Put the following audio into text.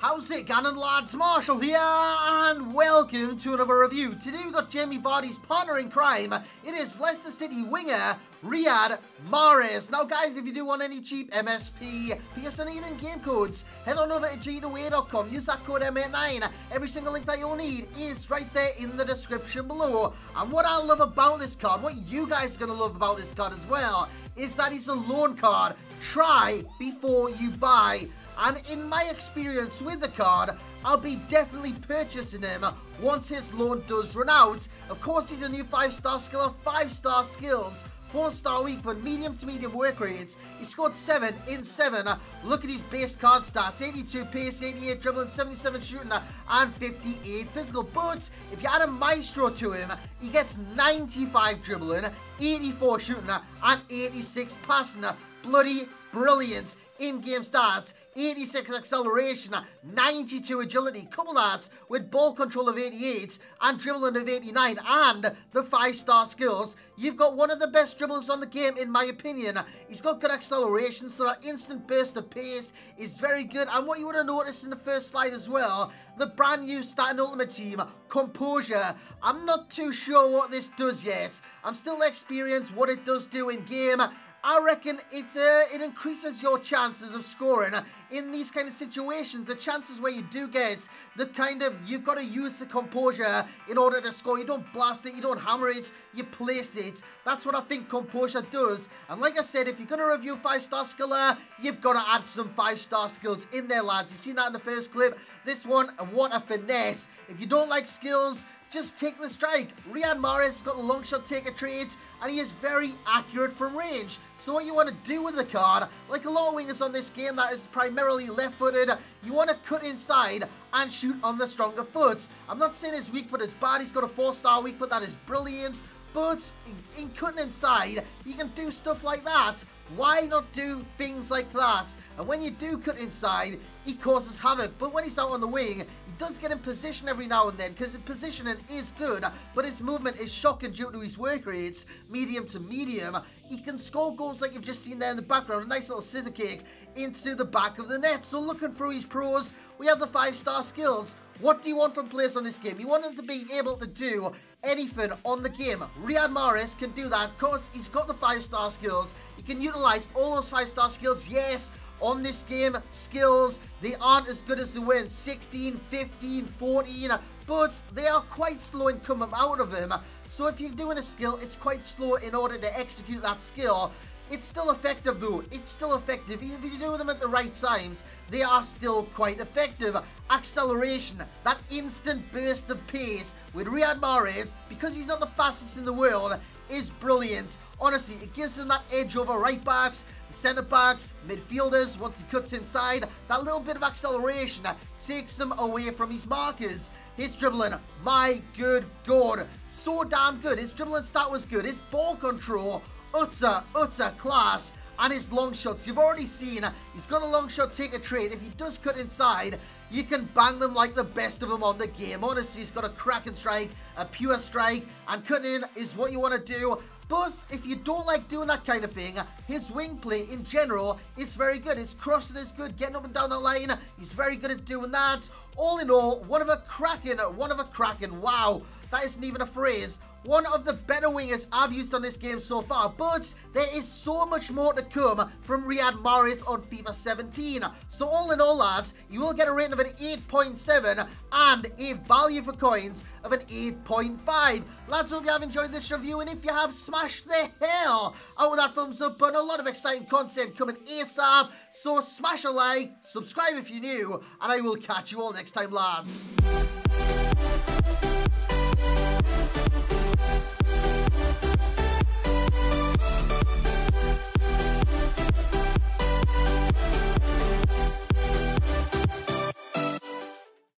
How's it going lads, Marshall here, and welcome to another review. Today we've got Jamie Vardy's partner in crime. It is Leicester City winger, Riyad Mahrez. Now guys, if you do want any cheap MSP, PSN even game codes, head on over to g2a.com, use that code M89. Every single link that you'll need is right there in the description below. And what I love about this card, what you guys are going to love about this card as well, is that it's a loan card. Try before you buy and in my experience with the card, I'll be definitely purchasing him once his loan does run out. Of course, he's a new 5-star skill of 5-star skills, 4-star weak for medium to medium work rates. He scored 7 in 7. Look at his base card stats. 82 pace, 88 dribbling, 77 shooting, and 58 physical. But if you add a Maestro to him, he gets 95 dribbling, 84 shooting, and 86 passing. Bloody brilliant in-game stats, 86 acceleration, 92 agility, couple that with ball control of 88 and dribbling of 89 and the 5-star skills. You've got one of the best dribblers on the game in my opinion. He's got good acceleration so that instant burst of pace is very good and what you would have noticed in the first slide as well, the brand new starting ultimate team, Composure. I'm not too sure what this does yet. I'm still experienced what it does do in game I reckon it uh, it increases your chances of scoring in these kind of situations. The chances where you do get the kind of you've got to use the composure in order to score. You don't blast it, you don't hammer it, you place it. That's what I think composure does. And like I said, if you're gonna review five star skiller, you've got to add some five star skills in there, lads. You seen that in the first clip. This one, what a finesse. If you don't like skills, just take the strike. Riyad Mahrez has got a long shot taker traits and he is very accurate from range. So what you want to do with the card, like a lot of wingers on this game that is primarily left-footed, you want to cut inside and shoot on the stronger foot. I'm not saying his weak foot is bad, he's got a 4-star weak foot that is brilliant, but in cutting inside, you can do stuff like that. Why not do things like that? And when you do cut inside, he causes havoc. But when he's out on the wing, he does get in position every now and then because his positioning is good, but his movement is shocking due to his work rates, medium to medium. He can score goals like you've just seen there in the background, a nice little scissor kick into the back of the net. So looking through his pros, we have the five-star skills. What do you want from players on this game? You want them to be able to do anything on the game. Riyad Mahrez can do that because he's got the 5-star skills. He can utilize all those 5-star skills, yes, on this game. Skills, they aren't as good as the win. 16, 15, 14, but they are quite slow in coming out of him. So if you're doing a skill, it's quite slow in order to execute that skill. It's still effective though. It's still effective. If you do them at the right times, they are still quite effective. Acceleration, that instant burst of pace with Riyad Mahrez, because he's not the fastest in the world, is brilliant. Honestly, it gives him that edge over right backs, centre backs, midfielders once he cuts inside. That little bit of acceleration takes him away from his markers. His dribbling, my good god, so damn good. His dribbling stat was good. His ball control utter, utter class. And his long shots, you've already seen, he's got a long shot take a trade. If he does cut inside, you can bang them like the best of them on the game. Honestly, he's got a cracking strike, a pure strike, and cutting in is what you want to do. But if you don't like doing that kind of thing, his wing play in general is very good. His crossing is good, getting up and down the line. He's very good at doing that. All in all, one of a cracking, one of a cracking. Wow, that isn't even a phrase one of the better wingers I've used on this game so far, but there is so much more to come from Riyad Mahrez on FIFA 17. So all in all, lads, you will get a rating of an 8.7 and a value for coins of an 8.5. Lads, hope you have enjoyed this review, and if you have, smash the hell out of that thumbs up button. A lot of exciting content coming ASAP, so smash a like, subscribe if you're new, and I will catch you all next time, lads.